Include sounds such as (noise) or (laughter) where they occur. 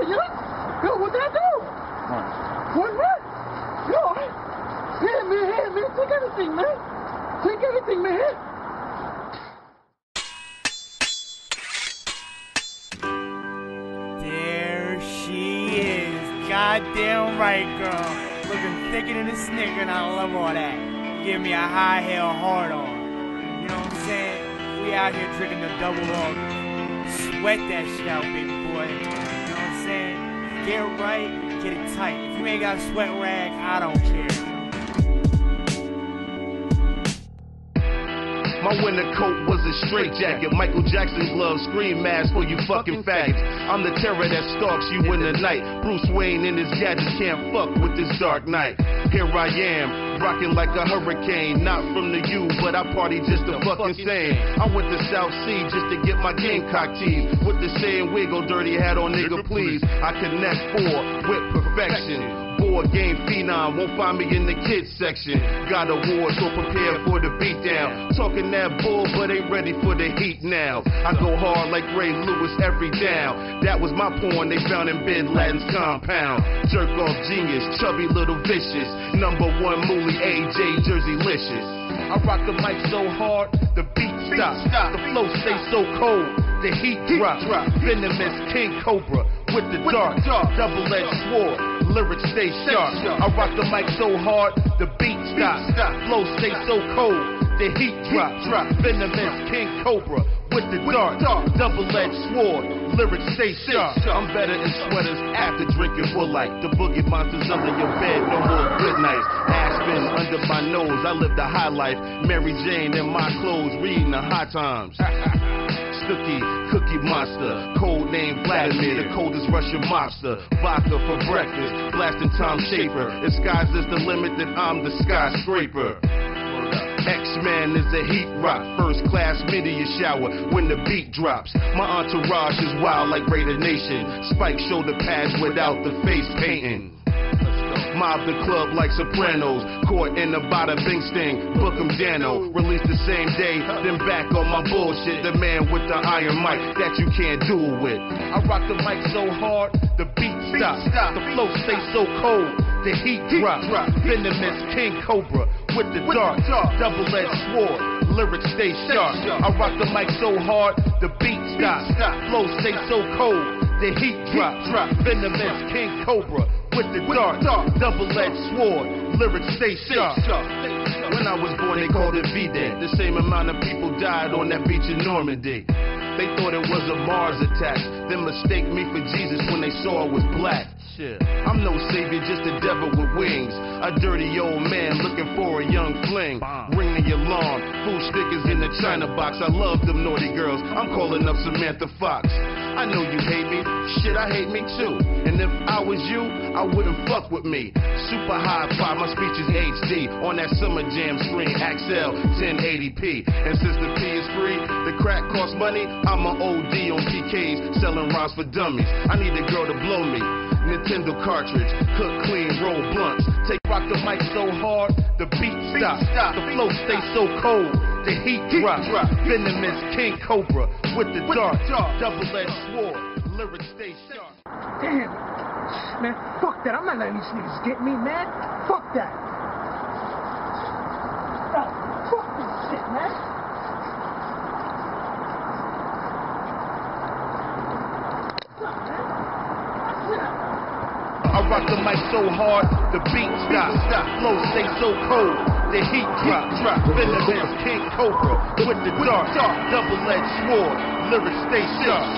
nigga, yo. Yo, what did I do? What? What, what? Yo, I, here, man, here, man. Take everything, man. Take everything, man. There she is. Goddamn right, girl. Looking thicker than a snicker, and I love all that. Give me a high heel hard on. You know what I'm saying? We out here drinking the double August. Sweat that shit out, big boy. Saying? Get it right, get it tight. If you ain't got a sweat rag, I don't care. My winter coat was a straight jacket. Michael Jackson gloves, scream mask for you fucking faggots. I'm the terror that stalks you in the night. Bruce Wayne and his gadgets can't fuck with this dark night. Here I am, rocking like a hurricane. Not from the U, but I party just the fucking same. I went to South Sea just to get my Gamecock tees. With the same wiggle, dirty hat on, nigga, please. I connect four with perfection. Board game phenom, won't find me in the kids section. Got a awards, so prepare for the beatdown. Talking that bull, but ain't ready for the heat now. I go hard like Ray Lewis every down. That was my porn they found in Bin Laden's compound. Jerk off genius, chubby little vicious. Number one mooly AJ Jersey licious. I rock the mic so hard, the beat stops. The flow stay so cold, the heat drop. Venomous King Cobra with the dark, double-edged sword. Lyrics stay sharp. I rock the mic so hard, the beat stops. Flow stay so cold, the heat drop. Venomous King Cobra with the dark, double-edged sword. Lyrics stay sharp. I'm better in sweaters after drinking Bud Light. The boogie monsters under your bed, no more good nights. Aspen under my nose, I live the high life. Mary Jane in my clothes, reading the high times. (laughs) Snooki, Cookie Monster, code name Vladimir, the coldest Russian mobster. Vodka for breakfast, blasting Tom Shaper. If skies is the limit, then I'm the skyscraper. X-Man is a heat rock, first class media shower when the beat drops. My entourage is wild like Raider Nation. Spike shoulder pads without the face painting. Mob the club like Sopranos. Caught in the bada bing sting. Book 'em Danno. Released the same day. Then back on my bullshit. The man with the iron mic that you can't duel with. I rock the mic so hard, the beat stops. The flow stay so cold. The heat drop. Venomous King Cobra with the dark. Double-edged sword. Lyrics stay sharp. I rock the mic so hard, the beat stops. The flow stay so cold. The heat drop. Venomous King Cobra with the dark, double-edged sword. Lyrics stay sharp. When I was born, they called it V-Day. The same amount of people died on that beach in Normandy. They thought it was a Mars attack, then mistake me for Jesus when they saw I was black. I'm no savior, just a devil with wings. A dirty old man looking for a young fling. Ring the alarm, food stickers in the china box. I love them naughty girls. I'm calling up Samantha Fox. I know you hate me, shit, I hate me too. And if I was you, I wouldn't fuck with me. Super high five, my speech is HD. On that summer jam screen, AXL 1080p. And since the P is free, the crack costs money. I'm an OD on PKs, selling rhymes for dummies. I need a girl to blow me. Nintendo cartridge, cook clean, roll blunts. Take rock the mic so hard, the beat stops. The flow stay so cold, the heat drop. Venomous King Cobra with the dark, double-edged sword. Lyrics stay sharp. Damn. Man, fuck that. I'm not letting these niggas get me, man. Fuck that. Ah, fuck this shit, man. I rock the mic so hard, the beat stops. Stop. Flow stay so cold, the heat drop. drop. Venomous King Cobra with the dark, double-edged sword. Lyrics stay sharp.